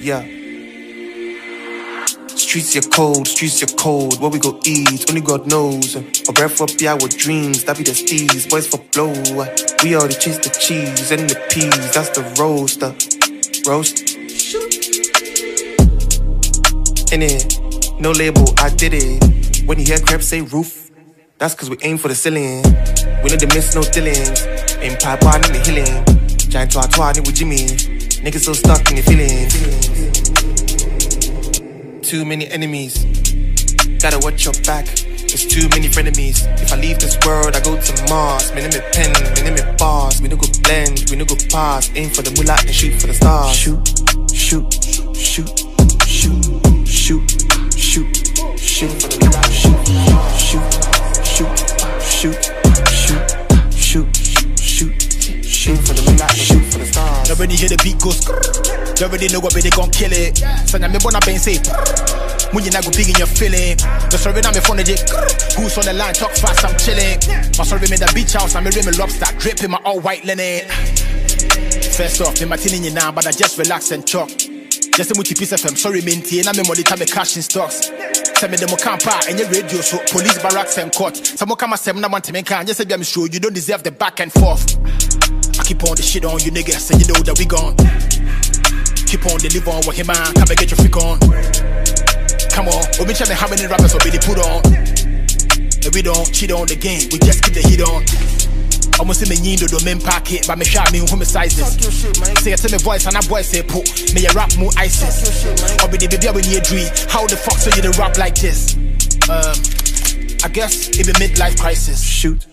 Yeah. Streets are cold, streets are cold. What we go eat, only God knows. A breath up, yeah, with dreams. That be the steez, boys for blow. We already chase the cheese and the peas. That's the roaster. Uh, roast. In it, no label, I did it. When you hear crap say roof, that's cause we aim for the ceiling. We know the miss no dealings. Aim pipe bar in the healing. Giant twa twa with Jimmy. Niggas so stuck in the feelings too many enemies. Gotta watch your back. There's too many frenemies. If I leave this world, I go to Mars. Me name it pen, me name it bars. We no go blend, we no go pass. Aim for the mullah and shoot for the stars. Shoot, shoot, shoot, shoot, shoot, shoot, shoot for the mullah. Shoot, shoot, shoot, shoot, shoot, shoot, shoot, shoot for the and shoot for the stars. Already hear the beat go You already know what they gon' kill it. Sanya me bona ben say. When you not go big in your feeling. The sorry now me phone the Who's on the line? Talk fast, I'm chilling. My sorry me the beach house, I'm a rim lobster, dripping my all white linen. First off, me my tin now, but I just relax and talk. Just a multi piece FM, sorry minty, and I'm a monitor me cash in stocks. Send me the campa and your radio, so police barracks and court. Some and want to make can just say I'm sure you don't deserve the back and forth. I keep on the shit on you niggas, and you know that we gone. Keep on deliver on what him man, come and get your freak on. Come on, we been trying how many rappers already put on. And we don't cheat on the game, we just keep the heat on. Almost in the yindo do men pack it, but me shot me home sizes. Say it to me voice and a voice say put me a rap more ISIS. I'll be the baby I need dream. How the fuck so you the rap like this? Um, I guess it be midlife crisis. Shoot.